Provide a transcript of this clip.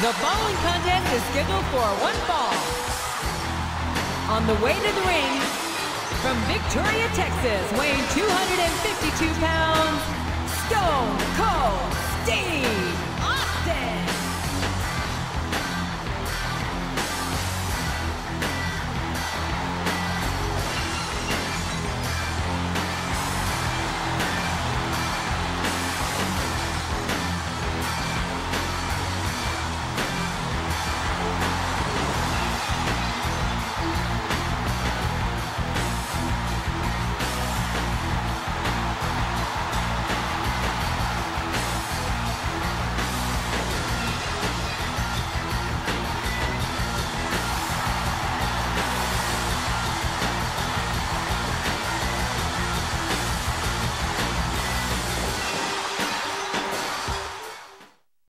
The following contest is scheduled for one fall. On the way to the ring, from Victoria, Texas, weighing 252 pounds, Stone Cold Steve.